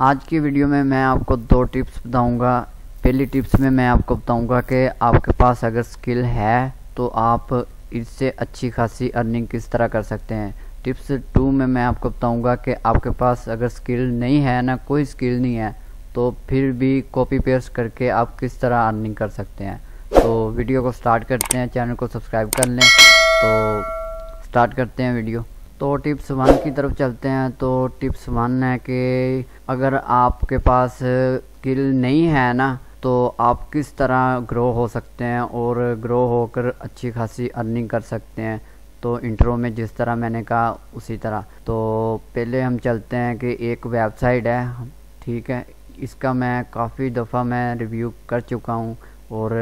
आज की वीडियो में मैं आपको दो टिप्स बताऊँगा। पहली टिप्स में मैं आपको बताऊँगा कि आपके पास अगर स्किल है तो आप इससे अच्छी खासी अर्निंग किस तरह कर सकते हैं। टिप्स टू में मैं आपको बताऊँगा कि आपके पास अगर स्किल नहीं है ना कोई स्किल नहीं है तो फिर भी कॉपी पेस्ट करके आप किस तरह अर्निंग कर सकते हैं। तो वीडियो को स्टार्ट करते हैं चैनल को सब्सक्राइब कर लें। तो स्टार्ट करते हैं वीडियो। तो टिप्स वन की तरफ़ चलते हैं। तो टिप्स वन है कि अगर आपके पास स्किल नहीं है ना तो आप किस तरह ग्रो हो सकते हैं और ग्रो होकर अच्छी खासी अर्निंग कर सकते हैं। तो इंट्रो में जिस तरह मैंने कहा, उसी तरह। तो पहले हम चलते हैं कि एक वेबसाइट है, ठीक है? इसका मैं काफ़ी दफ़ा मैं रिव्यू कर चुका हूँ और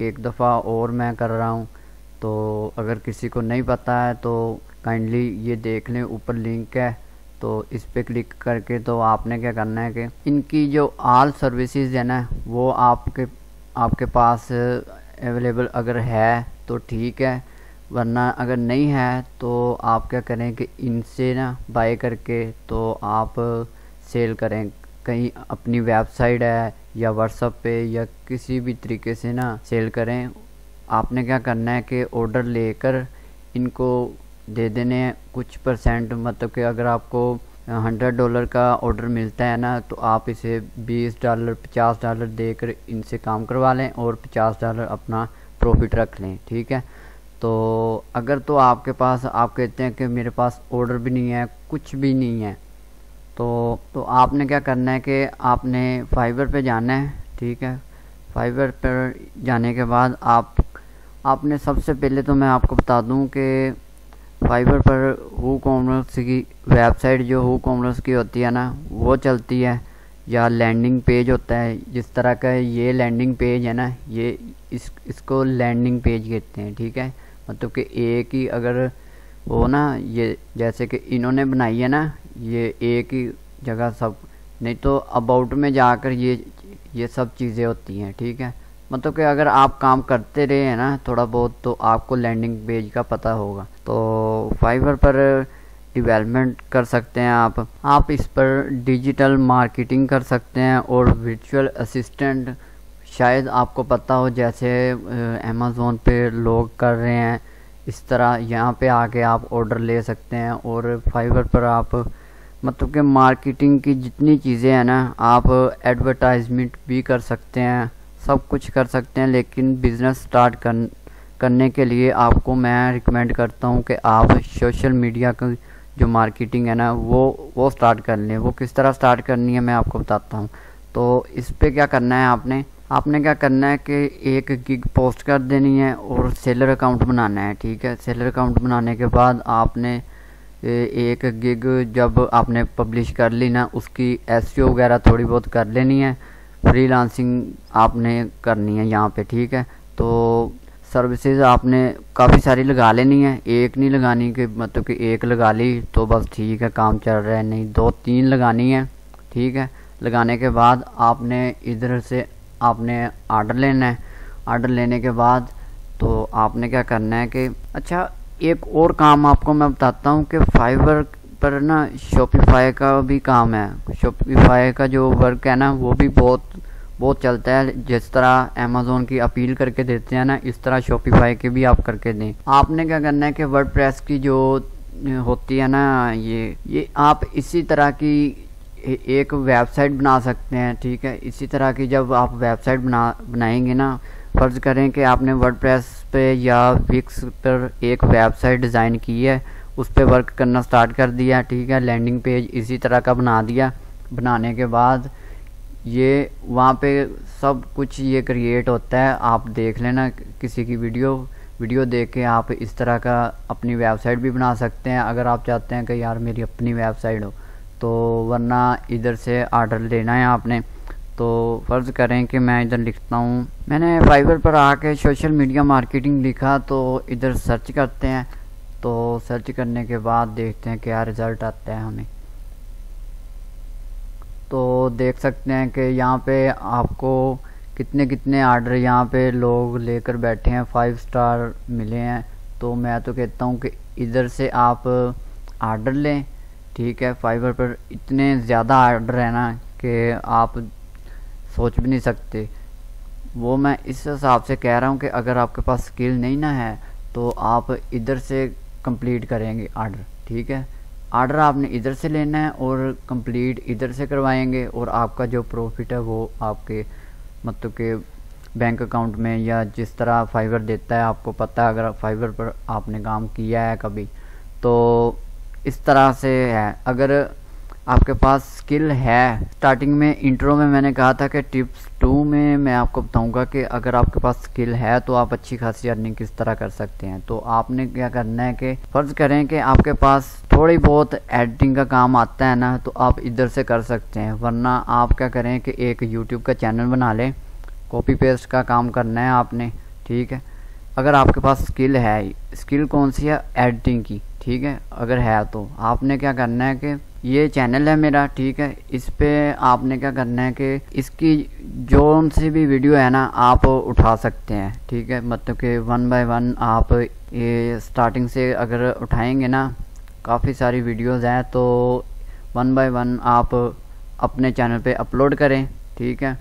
एक दफ़ा और मैं कर रहा हूँ। तो अगर किसी को नहीं पता है तो काइंडली ये देख लें, ऊपर लिंक है तो इस पर क्लिक करके तो आपने क्या करना है कि इनकी जो आल सर्विसेज़ है ना, वो आपके आपके पास अवेलेबल अगर है तो ठीक है, वरना अगर नहीं है तो आप क्या करें कि इनसे ना बाय करके तो आप सेल करें। कहीं अपनी वेबसाइट है, या व्हाट्सअप पे, या किसी भी तरीके से ना सेल करें। आपने क्या करना है कि ऑर्डर लेकर इनको दे देने कुछ परसेंट मतलब कि अगर आपको हंड्रेड डॉलर का ऑर्डर मिलता है ना तो आप इसे बीस डॉलर पचास डॉलर देकर इनसे काम करवा लें और पचास डॉलर अपना प्रॉफिट रख लें, ठीक है? तो अगर तो आपके पास, आप कहते हैं कि मेरे पास ऑर्डर भी नहीं है, कुछ भी नहीं है तो तो आपने क्या करना है कि आपने फाइबर पे जाना है, ठीक है? फाइबर पर जाने के बाद आप आपने सबसे पहले तो मैं आपको बता दूँ कि फाइबर पर हु कॉमर्स की वेबसाइट जो हु कॉमर्स की होती है ना, वो चलती है, या लैंडिंग पेज होता है, जिस तरह का ये लैंडिंग पेज है ना, ये इस, इसको लैंडिंग पेज कहते हैं, ठीक है? मतलब कि एक ही अगर हो ना, ये जैसे कि इन्होंने बनाई है ना, ये एक ही जगह सब, नहीं तो अबाउट में जाकर ये ये सब चीज़ें होती हैं, ठीक है? मतलब कि अगर आप काम करते रहे हैं ना थोड़ा बहुत तो आपको लैंडिंग पेज का पता होगा। तो फाइवर पर डेवलपमेंट कर सकते हैं आप। आप इस पर डिजिटल मार्केटिंग कर सकते हैं और वर्चुअल असिस्टेंट शायद आपको पता हो, जैसे अमेज़ोन पे लोग कर रहे हैं। इस तरह यहाँ पे आके आप ऑर्डर ले सकते हैं और फाइवर पर आप मतलब कि मार्केटिंग की जितनी चीज़ें हैं ना, आप एडवर्टाइजमेंट भी कर सकते हैं। सब कुछ कर सकते हैं, लेकिन बिज़नेस स्टार्ट कर करने के लिए आपको मैं रिकमेंड करता हूँ कि आप सोशल मीडिया का जो मार्केटिंग है ना, वो वो स्टार्ट कर लें। वो किस तरह स्टार्ट करनी है मैं आपको बताता हूँ। तो इस पर क्या करना है आपने? आपने क्या करना है कि एक गिग पोस्ट कर देनी है और सेलर अकाउंट बनाना है, ठीक है? सेलर अकाउंट बनाने के बाद आपने एक गिग जब आपने पब्लिश कर ली ना, उसकी एस वगैरह थोड़ी बहुत कर लेनी है। फ्रीलांसिंग आपने करनी है यहाँ पे, ठीक है? तो सर्विसेज़ आपने काफ़ी सारी लगा लेनी है। एक नहीं लगानी कि मतलब कि एक लगा ली तो बस ठीक है, काम चल रहा है। नहीं, दो तीन लगानी है, ठीक है? लगाने के बाद आपने इधर से आपने आर्डर लेना है। आर्डर लेने के बाद तो आपने क्या करना है कि अच्छा एक और काम आपको मैं बताता हूँ कि फाइबर पर ना शॉपिफाई का भी काम है। शॉपिफाई का जो वर्क है ना, वो भी बहुत बहुत चलता है। जिस तरह अमेज़ोन की अपील करके देते हैं ना, इस तरह शॉपिफाई के भी आप करके दें। आपने क्या करना है कि वर्ड की जो होती है ना, ये ये आप इसी तरह की एक वेबसाइट बना सकते हैं, ठीक है? इसी तरह की जब आप वेबसाइट बना, बनाएँगे ना, फ़र्ज़ करें कि आपने वर्ड पे या विक्स पर एक वेबसाइट डिज़ाइन की है उस पर वर्क करना स्टार्ट कर दिया, ठीक है? लैंडिंग पेज इसी तरह का बना दिया। बनाने के बाद ये वहाँ पे सब कुछ ये क्रिएट होता है। आप देख लेना किसी की वीडियो वीडियो देख के आप इस तरह का अपनी वेबसाइट भी बना सकते हैं। अगर आप चाहते हैं कि यार मेरी अपनी वेबसाइट हो तो वरना इधर से आर्डर लेना है आपने। तो फ़र्ज़ करें कि मैं इधर लिखता हूँ। मैंने फाइबर पर आके सोशल मीडिया मार्केटिंग लिखा तो इधर सर्च करते हैं। तो सर्च करने के बाद देखते हैं क्या रिज़ल्ट आता है हमें। तो देख सकते हैं कि यहाँ पे आपको कितने कितने आर्डर यहाँ पे लोग लेकर बैठे हैं फाइव स्टार मिले हैं। तो मैं तो कहता हूँ कि इधर से आप आर्डर लें, ठीक है? फाइवर पर इतने ज़्यादा आर्डर है ना कि आप सोच भी नहीं सकते। वो मैं इस हिसाब से कह रहा हूँ कि अगर आपके पास स्किल नहीं ना है तो आप इधर से कंप्लीट करेंगे आर्डर ठीक है? आर्डर आपने इधर से लेना है और कंप्लीट इधर से करवाएँगे और आपका जो प्रॉफिट है वो आपके मतलब के बैंक अकाउंट में या जिस तरह फाइवर देता है, आपको पता है, अगर फाइवर पर आपने काम किया है कभी तो इस तरह से है। अगर आपके पास स्किल है। स्टार्टिंग में इंट्रो में मैंने कहा था कि टिप्स टू में मैं आपको बताऊँगा कि अगर आपके पास स्किल है तो आप अच्छी खासी अर्निंग किस तरह कर सकते हैं। तो आपने क्या करना है कि फ़र्ज़ करें कि आपके पास थोड़ी बहुत एडिटिंग का काम आता है ना तो आप इधर से कर सकते हैं। वरना आप क्या करें कि एक यूट्यूब का चैनल बना लें कॉपी पेस्ट का काम करना है आपने, ठीक है? अगर आपके पास स्किल है स्किल कौन सी है? एडिटिंग की, ठीक है? अगर है तो। आपने क्या करना है कि ये चैनल है मेरा, ठीक है। इस पे आपने क्या करना है कि इसकी जो सी भी वीडियो है ना, आप उठा सकते हैं, ठीक है। मतलब कि वन बाय वन आप ये स्टार्टिंग से अगर उठाएँगे ना, काफ़ी सारी वीडियोस हैं तो वन बाय वन आप अपने चैनल पे अपलोड करें, ठीक है।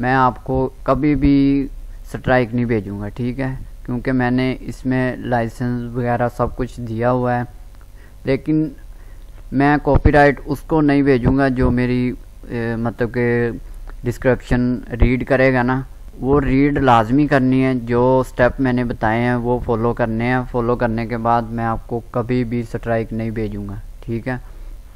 मैं आपको कभी भी स्ट्राइक नहीं भेजूँगा, ठीक है, क्योंकि मैंने इसमें लाइसेंस वगैरह सब कुछ दिया हुआ है। लेकिन मैं कॉपीराइट उसको नहीं भेजूँगा जो मेरी ए, मतलब के डिस्क्रिप्शन रीड करेगा ना। वो रीड लाजमी करनी है जो स्टेप मैंने बताए हैं वो फॉलो करने हैं। फॉलो करने के बाद मैं आपको कभी भी स्ट्राइक नहीं भेजूँगा ठीक है?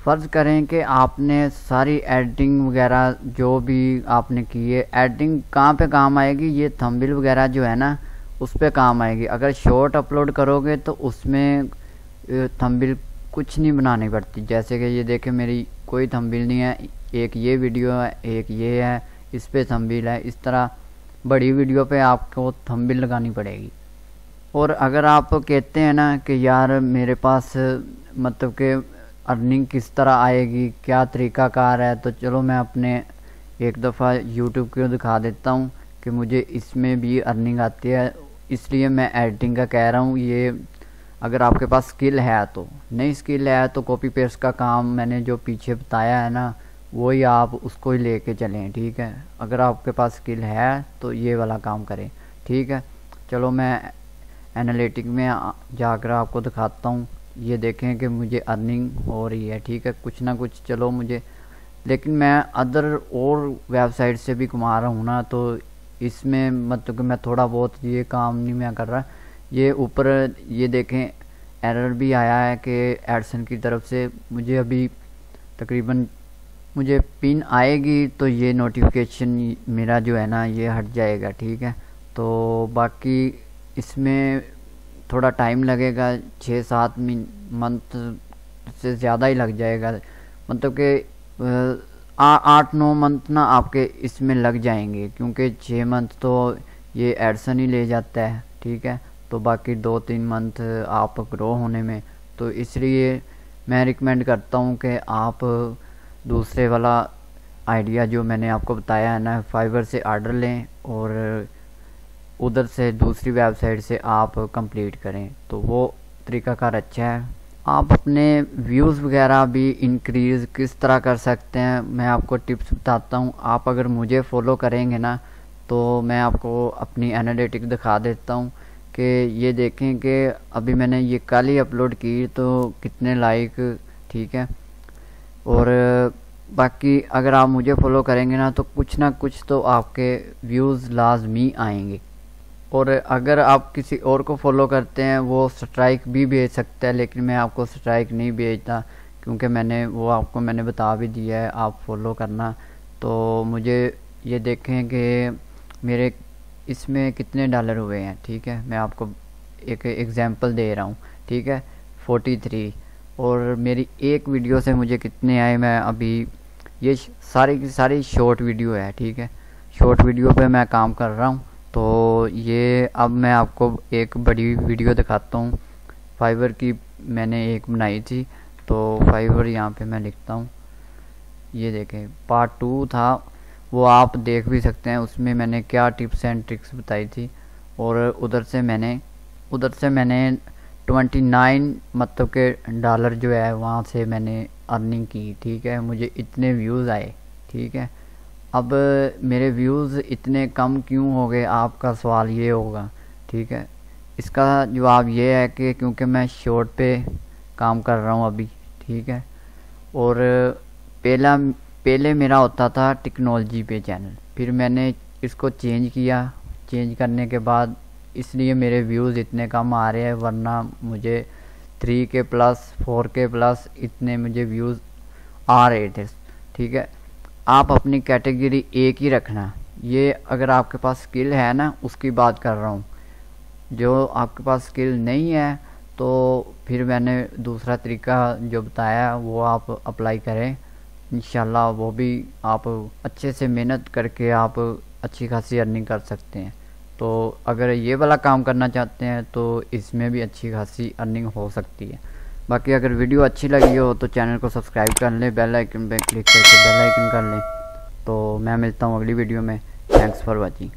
फ़र्ज़ करें कि आपने सारी एडिटिंग वगैरह जो भी आपने की है एडिटिंग कहाँ पे काम आएगी? ये थंबिल वगैरह जो है ना उस पर काम आएगी। अगर शॉर्ट अपलोड करोगे तो उसमें थंबिल कुछ नहीं बनानी पड़ती। जैसे कि ये देखें, मेरी कोई थंबिल नहीं है, एक ये वीडियो है, एक ये है, इस पर थंबिल है। इस तरह बड़ी वीडियो पे आपको थंबिल लगानी पड़ेगी। और अगर आप कहते हैं ना कि यार मेरे पास मतलब कि अर्निंग किस तरह आएगी, क्या तरीक़ाकार है तो चलो मैं अपने एक दफ़ा यूट्यूब को दिखा देता हूँ कि मुझे इसमें भी अर्निंग आती है। इसलिए मैं एडिटिंग का कह रहा हूँ, ये अगर आपके पास स्किल है तो। नहीं स्किल है तो कॉपी पेस्ट का काम मैंने जो पीछे बताया है ना, वही आप उसको ही लेके चलें, ठीक है? अगर आपके पास स्किल है तो ये वाला काम करें, ठीक है? चलो मैं एनालिटिक में जाकर आपको दिखाता हूँ। ये देखें कि मुझे अर्निंग हो रही है, ठीक है? कुछ ना कुछ चलो मुझे। लेकिन मैं अदर और वेबसाइट से भी कमा रहा हूँ ना तो इसमें मतलब कि मैं थोड़ा बहुत ये काम नहीं मैं कर रहा। ये ऊपर, ये देखें एरर भी आया है कि एडसन की तरफ़ से मुझे अभी तकरीबन, मुझे पिन आएगी तो ये नोटिफिकेशन मेरा जो है ना, ये हट जाएगा, ठीक है? तो बाकी इसमें थोड़ा टाइम लगेगा छः सात मंथ से ज़्यादा ही लग जाएगा। मतलब कि आठ, नौ मंथ ना आपके इसमें लग जाएँगे, क्योंकि छः मंथ तो ये एडसन ही ले जाता है, ठीक है? तो बाकी दो तीन मंथ आप ग्रो होने में तो इसलिए मैं रिकमेंड करता हूँ कि आप दूसरे वाला आइडिया जो मैंने आपको बताया है ना फाइबर से आर्डर लें और उधर से दूसरी वेबसाइट से आप कंप्लीट करें। तो वो तरीक़ाकार अच्छा है। आप अपने व्यूज़ वगैरह भी इंक्रीज़ किस तरह कर सकते हैं, मैं आपको टिप्स बताता हूँ। आप अगर मुझे फॉलो करेंगे ना तो मैं आपको अपनी एनालिटिक दिखा देता हूँ। कि ये देखें कि अभी मैंने ये कल ही अपलोड की तो कितने लाइक ठीक है? और बाकी अगर आप मुझे फॉलो करेंगे ना तो कुछ ना कुछ तो आपके व्यूज़ लाजमी आएँगे। और अगर आप किसी और को फॉलो करते हैं, वो स्ट्राइक भी भेज सकता है, लेकिन मैं आपको स्ट्राइक नहीं भेजता, क्योंकि मैंने, वो आपको मैंने बता भी दिया है, आप फॉलो करना। तो मुझे ये देखें कि मेरे इसमें कितने डॉलर हुए हैं, ठीक है? मैं आपको एक एग्ज़ाम्पल दे रहा हूँ, ठीक है? फोर्टी थ्री और मेरी एक वीडियो से मुझे कितने आए, मैं अभी ये सारी की सारी शॉर्ट वीडियो है, ठीक है? शॉर्ट वीडियो पे मैं काम कर रहा हूँ तो ये अब मैं आपको एक बड़ी वीडियो दिखाता हूँ। फाइबर की मैंने एक बनाई थी तो फाइबर यहाँ पे मैं लिखता हूँ। ये देखें पार्ट टू था वो आप देख भी सकते हैं, उसमें मैंने क्या टिप्स एंड ट्रिक्स बताई थी। और उधर से मैंने, उधर से मैंने ट्वेंटी नाइन मतलब के डॉलर जो है, वहाँ से मैंने अर्निंग की, ठीक है? मुझे इतने व्यूज़ आए, ठीक है? अब मेरे व्यूज़ इतने कम क्यों हो गए, आपका सवाल ये होगा, ठीक है? इसका जवाब ये है कि क्योंकि मैं शॉर्ट पे काम कर रहा हूँ अभी, ठीक है? और पहला पहले मेरा होता था टेक्नोलॉजी पे चैनल। फिर मैंने इसको चेंज किया। चेंज करने के बाद इसलिए मेरे व्यूज़ इतने कम आ रहे हैं, वरना मुझे थ्री के प्लस फोर के प्लस इतने मुझे व्यूज़ आ रहे थे। ठीक है? आप अपनी कैटेगरी एक ही रखना। ये अगर आपके पास स्किल है ना, उसकी बात कर रहा हूँ। जो आपके पास स्किल नहीं है तो फिर मैंने दूसरा तरीका जो बताया, वो आप अप्लाई करें। इन वो भी आप अच्छे से मेहनत करके आप अच्छी खासी अर्निंग कर सकते हैं। तो अगर ये वाला काम करना चाहते हैं तो इसमें भी अच्छी खासी अर्निंग हो सकती है। बाकी अगर वीडियो अच्छी लगी हो तो चैनल को सब्सक्राइब कर लें, बेल आइकन पे क्लिक करके बेल आइकन कर लें। तो मैं मिलता हूँ अगली वीडियो में। Thanks for watching.